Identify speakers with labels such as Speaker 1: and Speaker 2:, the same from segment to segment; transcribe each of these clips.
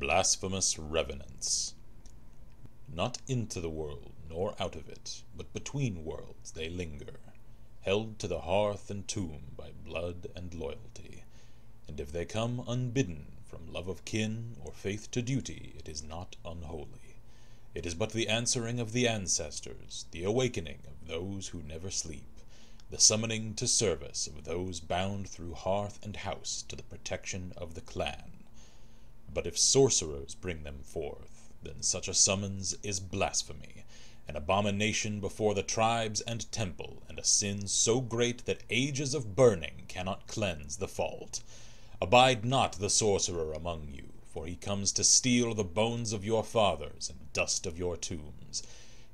Speaker 1: Blasphemous Revenants. Not into the world, nor out of it, but between worlds they linger, Held to the hearth and tomb by blood and loyalty; And if they come unbidden from love of kin or faith to duty, it is not unholy; It is but the answering of the ancestors, the awakening of those who never sleep, The summoning to service of those bound through hearth and house to the protection of the clan. But if sorcerers bring them forth, then such a summons is blasphemy, An abomination before the tribes and temple, and a sin so great that ages of burning cannot cleanse the fault. Abide not the sorcerer among you, for he comes to steal the bones of your fathers and dust of your tombs.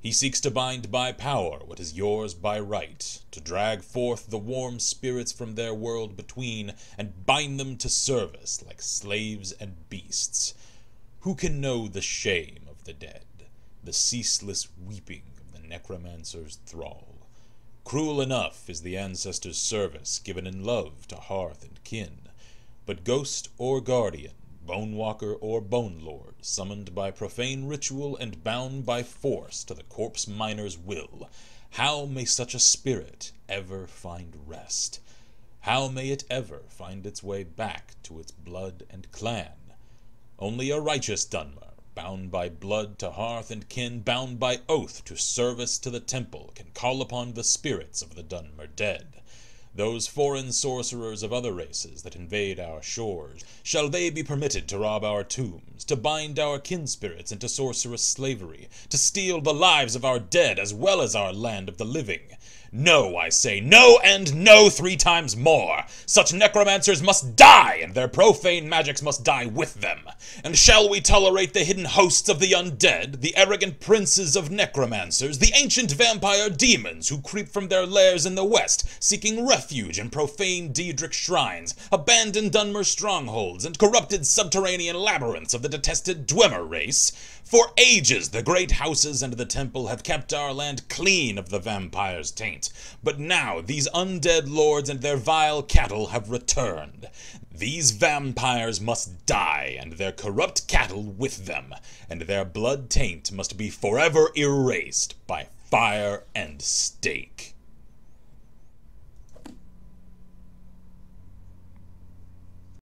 Speaker 1: He seeks to bind by power what is yours by right, to drag forth the warm spirits from their world between, and bind them to service like slaves and beasts. Who can know the shame of the dead, the ceaseless weeping of the necromancer's thrall? Cruel enough is the ancestor's service given in love to hearth and kin, but ghost or guardian bone walker or bone lord, summoned by profane ritual and bound by force to the corpse miner's will, how may such a spirit ever find rest? How may it ever find its way back to its blood and clan? Only a righteous Dunmer, bound by blood to hearth and kin, bound by oath to service to the temple, can call upon the spirits of the Dunmer dead. Those foreign sorcerers of other races that invade our shores, shall they be permitted to rob our tombs, to bind our kin spirits into sorcerous slavery, to steal the lives of our dead as well as our land of the living? No, I say, no and no three times more! Such necromancers must die, and their profane magics must die with them! And shall we tolerate the hidden hosts of the undead, the arrogant princes of necromancers, the ancient vampire demons who creep from their lairs in the west, seeking refuge in profane Daedric shrines, abandoned Dunmer strongholds, and corrupted subterranean labyrinths of the detested Dwemer race? For ages the great houses and the temple have kept our land clean of the vampire's taint, but now these undead lords and their vile cattle have returned. These vampires must die, and their corrupt cattle with them, and their blood taint must be forever erased by fire and stake.